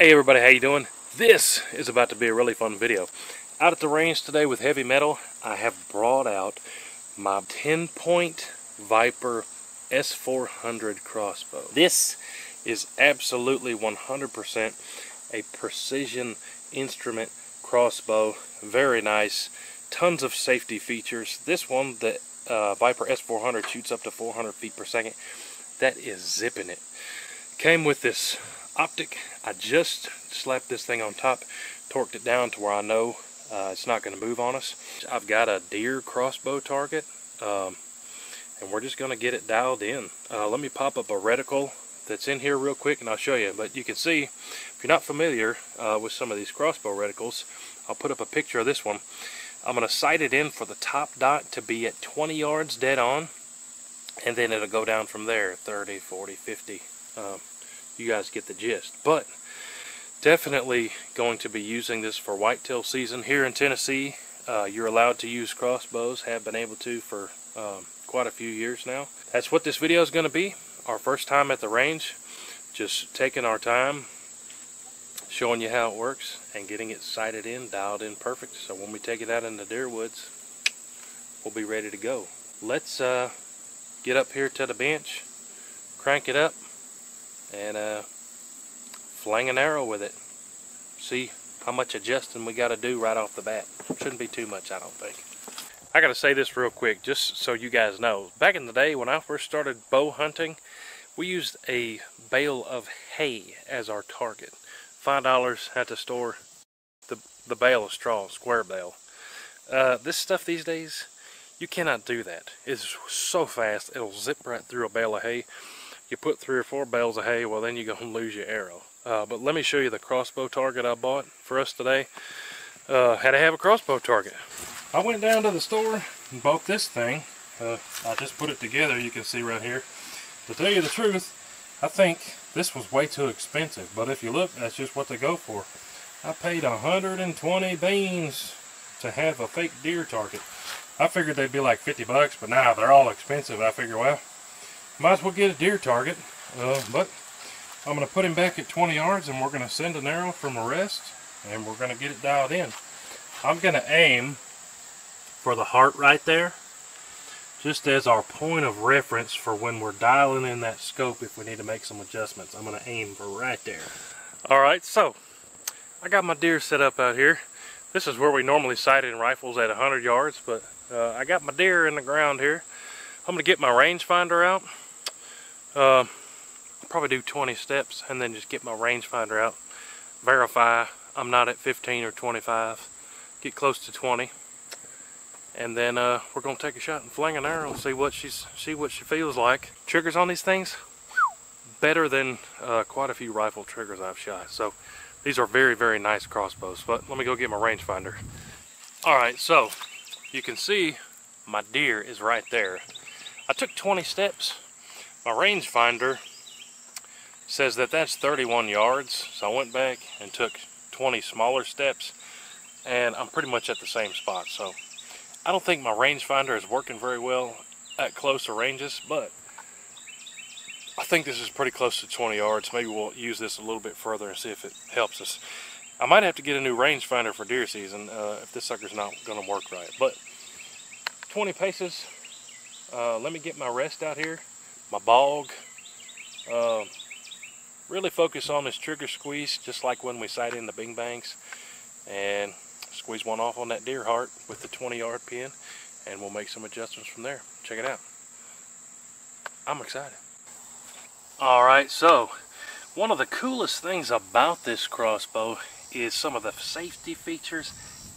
Hey everybody, how you doing? This is about to be a really fun video. Out at the range today with heavy metal, I have brought out my TenPoint Viper S400 crossbow. This is absolutely 100% a precision instrument crossbow. Very nice. Tons of safety features. This one, the uh, Viper S400 shoots up to 400 feet per second. That is zipping it. Came with this optic. I just slapped this thing on top, torqued it down to where I know uh, it's not going to move on us. I've got a deer crossbow target, um, and we're just going to get it dialed in. Uh, let me pop up a reticle that's in here real quick, and I'll show you. But you can see, if you're not familiar uh, with some of these crossbow reticles, I'll put up a picture of this one. I'm going to sight it in for the top dot to be at 20 yards dead on, and then it'll go down from there, 30, 40, 50. Um, you guys get the gist. But definitely going to be using this for whitetail season here in Tennessee. Uh, you're allowed to use crossbows, have been able to for um, quite a few years now. That's what this video is going to be. Our first time at the range, just taking our time, showing you how it works, and getting it sighted in, dialed in perfect. So when we take it out in the deer woods, we'll be ready to go. Let's uh, get up here to the bench, crank it up, and uh, fling an arrow with it. See how much adjusting we got to do right off the bat. Shouldn't be too much, I don't think. I got to say this real quick, just so you guys know. Back in the day when I first started bow hunting, we used a bale of hay as our target. Five dollars at the store, the, the bale of straw, square bale. Uh, this stuff these days, you cannot do that. It's so fast, it'll zip right through a bale of hay you put three or four bales of hay, well then you're to lose your arrow. Uh, but let me show you the crossbow target I bought for us today. Uh, had to have a crossbow target. I went down to the store and bought this thing. Uh, I just put it together, you can see right here. To tell you the truth, I think this was way too expensive. But if you look, that's just what they go for. I paid 120 beans to have a fake deer target. I figured they'd be like 50 bucks, but now they're all expensive. I figure, well, might as well get a deer target. Uh, but I'm going to put him back at 20 yards and we're going to send an arrow from a rest and we're going to get it dialed in. I'm going to aim for the heart right there just as our point of reference for when we're dialing in that scope if we need to make some adjustments. I'm going to aim for right there. Alright, so I got my deer set up out here. This is where we normally sight in rifles at 100 yards, but uh, I got my deer in the ground here. I'm going to get my rangefinder out uh, probably do 20 steps and then just get my rangefinder out, verify I'm not at 15 or 25, get close to 20, and then uh, we're gonna take a shot and fling an arrow and see what she's see what she feels like. Triggers on these things better than uh, quite a few rifle triggers I've shot. So these are very very nice crossbows. But let me go get my rangefinder. All right, so you can see my deer is right there. I took 20 steps my rangefinder says that that's 31 yards so I went back and took 20 smaller steps and I'm pretty much at the same spot so I don't think my rangefinder is working very well at closer ranges but I think this is pretty close to 20 yards. Maybe we'll use this a little bit further and see if it helps us. I might have to get a new rangefinder for deer season uh, if this sucker's not going to work right but 20 paces uh, let me get my rest out here my bog. Uh, really focus on this trigger squeeze, just like when we sight in the bing bangs. And squeeze one off on that deer heart with the 20 yard pin. And we'll make some adjustments from there. Check it out. I'm excited. Alright, so one of the coolest things about this crossbow is some of the safety features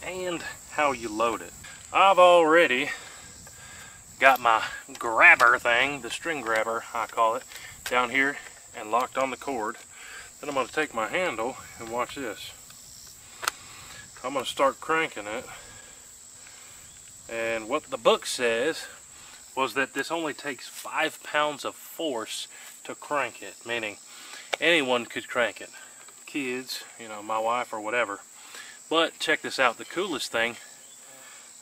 and how you load it. I've already got my grabber thing, the string grabber I call it, down here and locked on the cord. Then I'm going to take my handle and watch this. I'm going to start cranking it. And what the book says was that this only takes five pounds of force to crank it, meaning anyone could crank it. Kids, you know, my wife or whatever. But check this out, the coolest thing,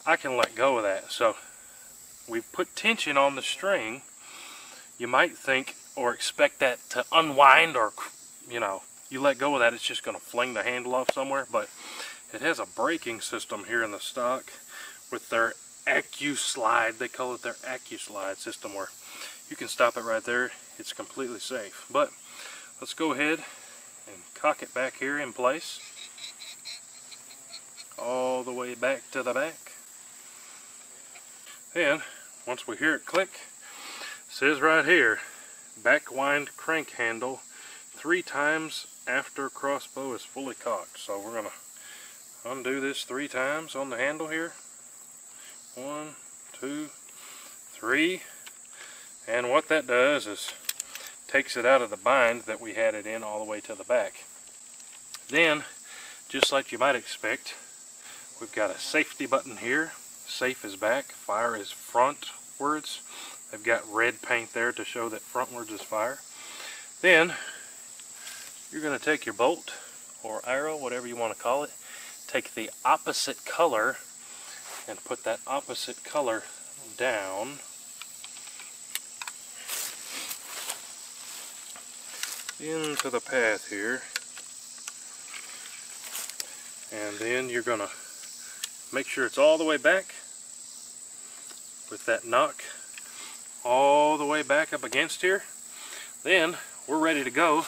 I can let go of that. So we've put tension on the string, you might think or expect that to unwind or, you know, you let go of that, it's just going to fling the handle off somewhere. But it has a braking system here in the stock with their AccuSlide. They call it their AccuSlide system where you can stop it right there. It's completely safe. But let's go ahead and cock it back here in place. All the way back to the back. Then, once we hear it click, it says right here, back wind crank handle three times after crossbow is fully cocked. So we're going to undo this three times on the handle here. One, two, three. And what that does is takes it out of the bind that we had it in all the way to the back. Then, just like you might expect, we've got a safety button here. Safe is back, fire is frontwards. They've got red paint there to show that frontwards is fire. Then, you're going to take your bolt or arrow, whatever you want to call it, take the opposite color and put that opposite color down into the path here and then you're gonna make sure it's all the way back with that nock all the way back up against here. Then we're ready to go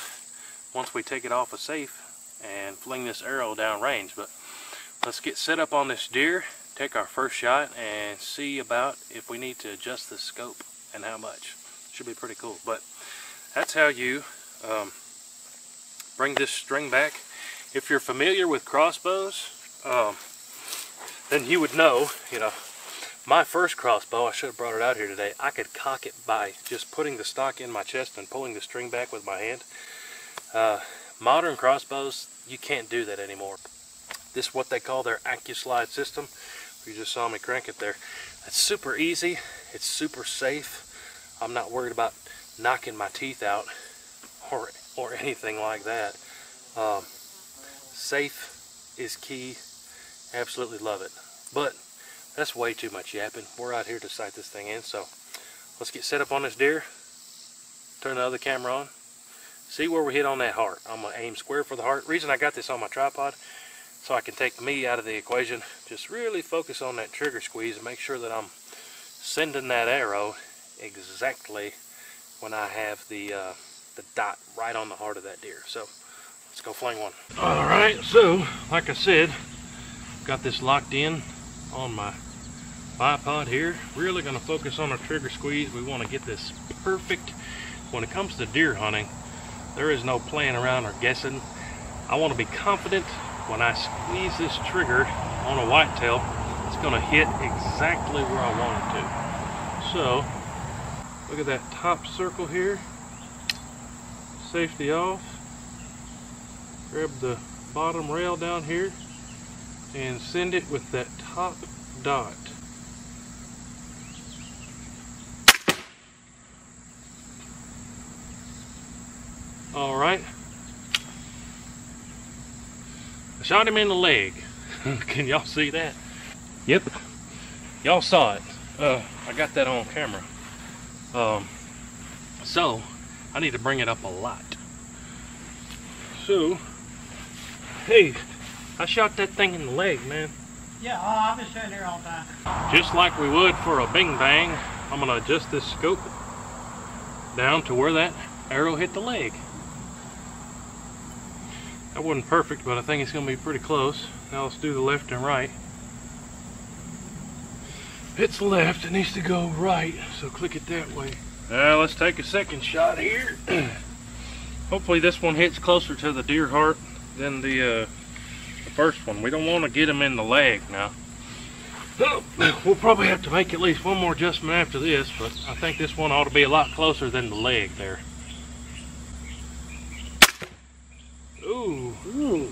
once we take it off a safe and fling this arrow down range. But let's get set up on this deer take our first shot and see about if we need to adjust the scope and how much. Should be pretty cool. But that's how you um, bring this string back. If you're familiar with crossbows, um, then you would know, you know, my first crossbow, I should have brought it out here today, I could cock it by just putting the stock in my chest and pulling the string back with my hand. Uh, modern crossbows, you can't do that anymore. This is what they call their AccuSlide system. You just saw me crank it there. It's super easy. It's super safe. I'm not worried about knocking my teeth out or or anything like that. Um, safe is key. Absolutely love it. But that's way too much yapping. We're out here to sight this thing in, so let's get set up on this deer. Turn the other camera on. See where we hit on that heart. I'm going to aim square for the heart. Reason I got this on my tripod, so I can take me out of the equation. Just really focus on that trigger squeeze and make sure that I'm sending that arrow exactly when I have the uh, the dot right on the heart of that deer. So let's go fling one. All right, so like I said, got this locked in on my bipod here. Really gonna focus on our trigger squeeze. We wanna get this perfect. When it comes to deer hunting, there is no playing around or guessing. I wanna be confident when I squeeze this trigger on a whitetail, it's gonna hit exactly where I want it to. So, look at that top circle here safety off. Grab the bottom rail down here and send it with that top dot. All right. I shot him in the leg. Can y'all see that? Yep. Y'all saw it. Uh, I got that on camera. Um, so, I need to bring it up a lot. So, hey, I shot that thing in the leg, man. Yeah, oh, I've been sitting here all the time. Just like we would for a bing bang, I'm gonna adjust this scope down to where that arrow hit the leg. That wasn't perfect, but I think it's gonna be pretty close. Now let's do the left and right. it's left, it needs to go right, so click it that way. Now let's take a second shot here. Hopefully this one hits closer to the deer heart than the, uh, the first one. We don't want to get them in the leg now. We'll probably have to make at least one more adjustment after this, but I think this one ought to be a lot closer than the leg there. Ooh. Ooh.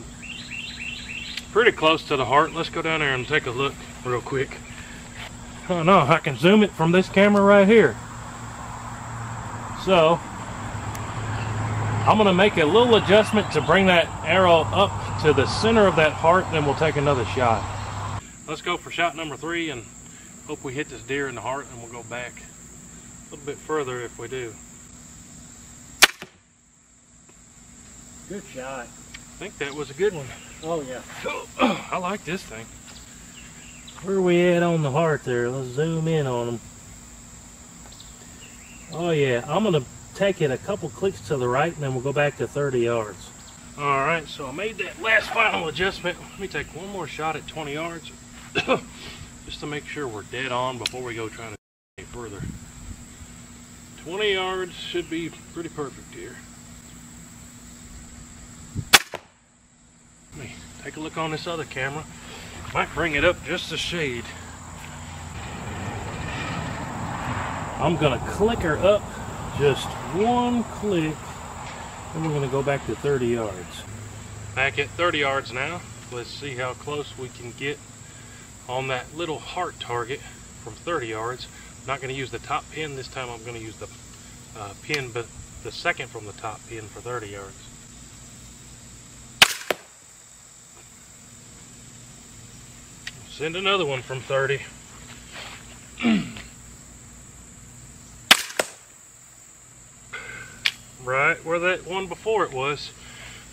Pretty close to the heart. Let's go down there and take a look real quick. Oh no, I can zoom it from this camera right here. So, I'm going to make a little adjustment to bring that arrow up to the center of that heart, then we'll take another shot. Let's go for shot number three and hope we hit this deer in the heart and we'll go back a little bit further if we do. Good shot. I think that was a good one. Oh, yeah. I like this thing. Where are we at on the heart there? Let's zoom in on them. Oh yeah, I'm gonna take it a couple clicks to the right and then we'll go back to 30 yards. All right, so I made that last final adjustment. Let me take one more shot at 20 yards just to make sure we're dead on before we go trying to any further. 20 yards should be pretty perfect here. Let me take a look on this other camera. Might bring it up just a shade. I'm gonna click her up just one click and we're gonna go back to 30 yards. Back at 30 yards now. Let's see how close we can get on that little heart target from 30 yards. I'm not going to use the top pin this time. I'm going to use the uh, pin, but the second from the top pin for 30 yards. Send another one from 30. right where that one before it was.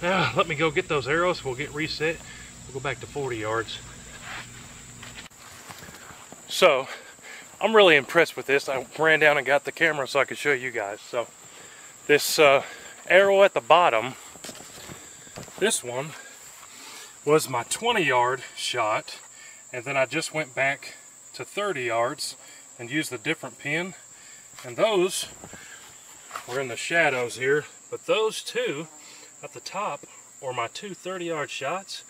Now, let me go get those arrows. We'll get reset. We'll go back to 40 yards. So, I'm really impressed with this. I ran down and got the camera so I could show you guys. So, this uh, arrow at the bottom, this one, was my 20 yard shot. And then I just went back to 30 yards and used a different pin. And those were in the shadows here. But those two at the top are my two 30 yard shots.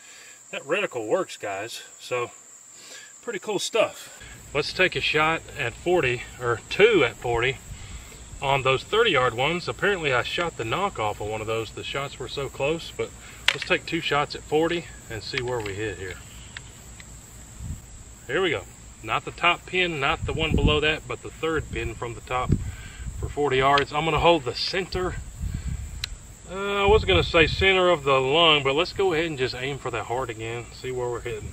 That reticle works, guys. So, pretty cool stuff. Let's take a shot at 40, or two at 40, on those 30 yard ones. Apparently I shot the knockoff of one of those. The shots were so close, but let's take two shots at 40 and see where we hit here. Here we go. Not the top pin, not the one below that, but the third pin from the top for 40 yards. I'm going to hold the center. Uh, I was going to say center of the lung, but let's go ahead and just aim for the heart again. See where we're hitting.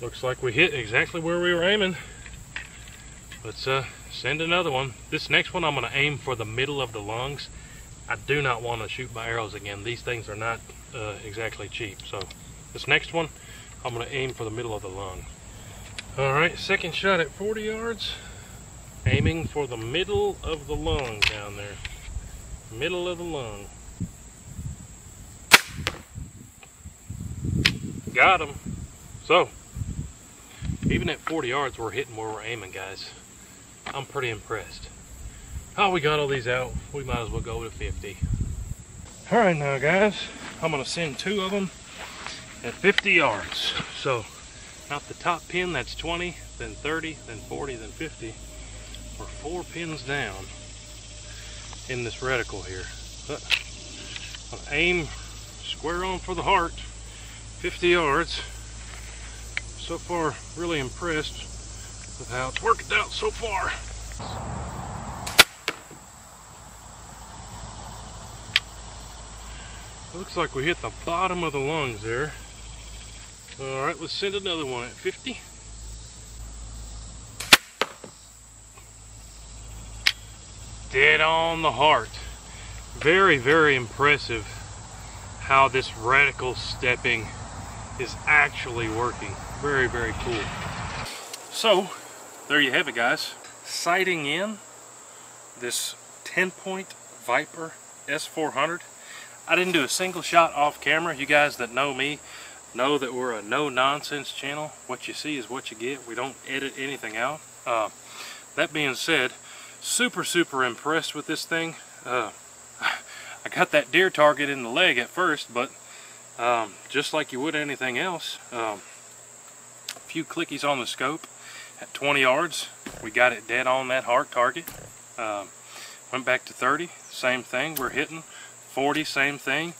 Looks like we hit exactly where we were aiming. Let's uh, send another one. This next one I'm going to aim for the middle of the lungs. I do not want to shoot my arrows again. These things are not uh, exactly cheap. So this next one, I'm to aim for the middle of the lung. All right, second shot at 40 yards. Aiming for the middle of the lung down there. Middle of the lung. Got him. So, even at 40 yards, we're hitting where we're aiming, guys. I'm pretty impressed. Oh, we got all these out. We might as well go to 50. All right now, guys. I'm to send two of them at 50 yards. So, out the top pin, that's 20, then 30, then 40, then 50. We're four pins down in this reticle here. But I'll aim square on for the heart, 50 yards. So far, really impressed with how it's worked out so far. Looks like we hit the bottom of the lungs there. All right, let's send another one at 50. Dead on the heart. Very, very impressive how this reticle stepping is actually working. Very, very cool. So, there you have it guys. Sighting in this TenPoint Viper S400. I didn't do a single shot off camera. You guys that know me know that we're a no nonsense channel. What you see is what you get. We don't edit anything out. Uh, that being said, super, super impressed with this thing. Uh, I got that deer target in the leg at first, but um, just like you would anything else, um, a few clickies on the scope at 20 yards, we got it dead on that heart target. Um, went back to 30, same thing, we're hitting 40, same thing.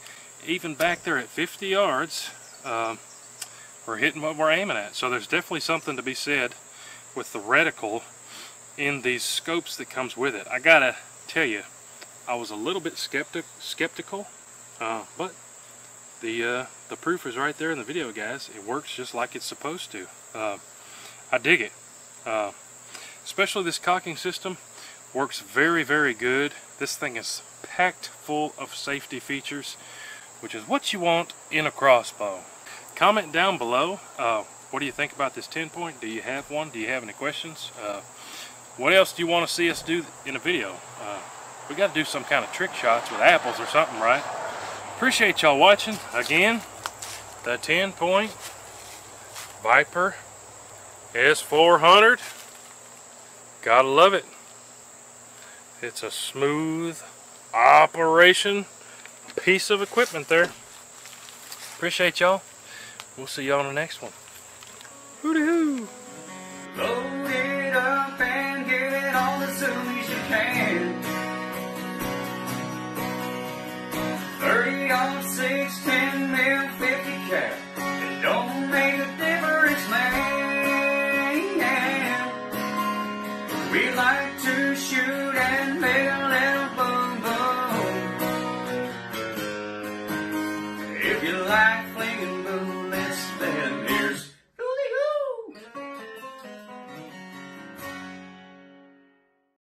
Even back there at 50 yards, um, we're hitting what we're aiming at. So there's definitely something to be said with the reticle in these scopes that comes with it. I gotta tell you, I was a little bit skeptic, skeptical, uh, but the uh, the proof is right there in the video, guys. It works just like it's supposed to. Uh, I dig it. Uh, especially this cocking system. Works very, very good. This thing is packed full of safety features, which is what you want in a crossbow. Comment down below, uh, what do you think about this TenPoint? Do you have one? Do you have any questions? Uh, what else do you want to see us do in a video? Uh, we got to do some kind of trick shots with apples or something, right? Appreciate y'all watching. Again, the TenPoint Viper S400. Gotta love it. It's a smooth operation piece of equipment there. Appreciate y'all. We'll see y'all on the next one. Hooty hoo! Load it up and get it on as soon as you can.